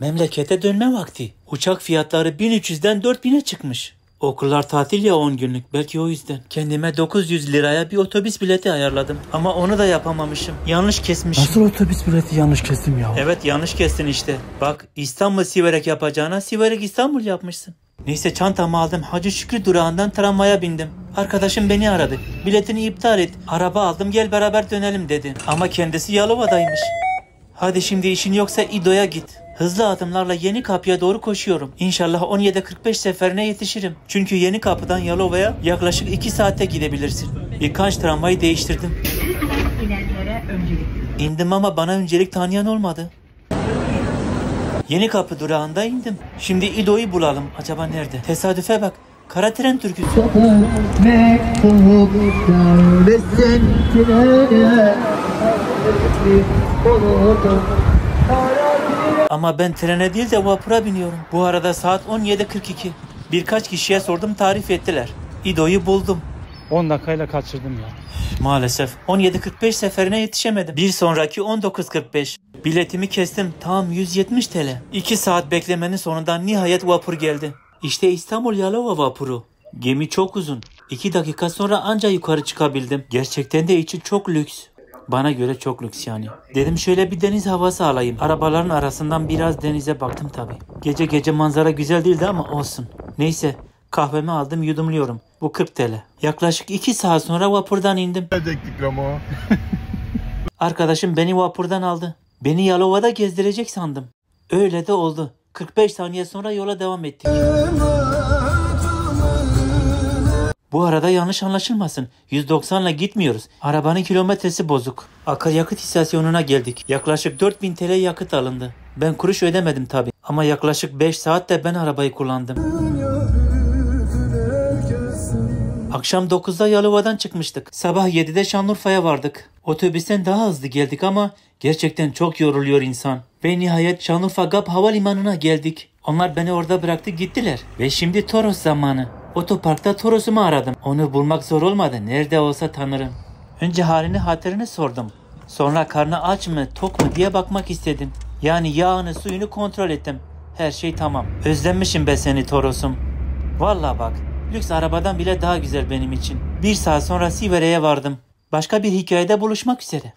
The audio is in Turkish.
Memlekete dönme vakti. Uçak fiyatları 1300'den 4000'e çıkmış. Okullar tatil ya 10 günlük belki o yüzden. Kendime 900 liraya bir otobüs bileti ayarladım. Ama onu da yapamamışım. Yanlış kesmişim. Nasıl otobüs bileti yanlış kestim ya? Evet yanlış kestin işte. Bak İstanbul Siverek yapacağına Siverek İstanbul yapmışsın. Neyse çantamı aldım. Hacı Şükrü durağından tramvaya bindim. Arkadaşım beni aradı. Biletini iptal et. Araba aldım gel beraber dönelim dedi. Ama kendisi Yalova'daymış. Hadi şimdi işin yoksa İdo'ya git. Hızlı adımlarla yeni kapıya doğru koşuyorum. İnşallah 17.45 seferine yetişirim. Çünkü yeni kapıdan Yalova'ya yaklaşık 2 saatte gidebilirsin. Birkaç tramvayı değiştirdim. İndim ama bana öncelik tanıyan olmadı. Yeni kapı durağında indim. Şimdi İdo'yu bulalım. Acaba nerede? Tesadüfe bak. Kara tren türküsü. Ama ben trene değil de vapura biniyorum. Bu arada saat 17.42. Birkaç kişiye sordum tarif ettiler. İdo'yu buldum. 10 dakikayla kaçırdım ya. Maalesef 17.45 seferine yetişemedim. Bir sonraki 19.45. Biletimi kestim tam 170 TL. 2 saat beklemenin sonunda nihayet vapur geldi. İşte İstanbul Yalova vapuru. Gemi çok uzun. 2 dakika sonra anca yukarı çıkabildim. Gerçekten de içi çok lüks. Bana göre çok lüks yani. Dedim şöyle bir deniz havası alayım. Arabaların arasından biraz denize baktım tabi. Gece gece manzara güzel değildi ama olsun. Neyse kahvemi aldım yudumluyorum. Bu 40 TL. Yaklaşık 2 saat sonra vapurdan indim. Arkadaşım beni vapurdan aldı. Beni Yalova'da gezdirecek sandım. Öyle de oldu. 45 saniye sonra yola devam ettik. Bu arada yanlış anlaşılmasın. 190 ile gitmiyoruz. Arabanın kilometresi bozuk. Akaryakıt istasyonuna geldik. Yaklaşık 4000 TL yakıt alındı. Ben kuruş ödemedim tabi. Ama yaklaşık 5 saat de ben arabayı kullandım. Akşam 9'da Yalova'dan çıkmıştık. Sabah 7'de Şanlıurfa'ya vardık. Otobüsten daha hızlı geldik ama gerçekten çok yoruluyor insan. Ve nihayet Şanlıurfa GAP Havalimanı'na geldik. Onlar beni orada bıraktı gittiler. Ve şimdi Toros zamanı. Otoparkta Toros'umu aradım. Onu bulmak zor olmadı. Nerede olsa tanırım. Önce halini hatırını sordum. Sonra karnı aç mı tok mu diye bakmak istedim. Yani yağını suyunu kontrol ettim. Her şey tamam. Özlemişim be seni Toros'um. Vallahi bak lüks arabadan bile daha güzel benim için. Bir saat sonra Sivere'ye vardım. Başka bir hikayede buluşmak üzere.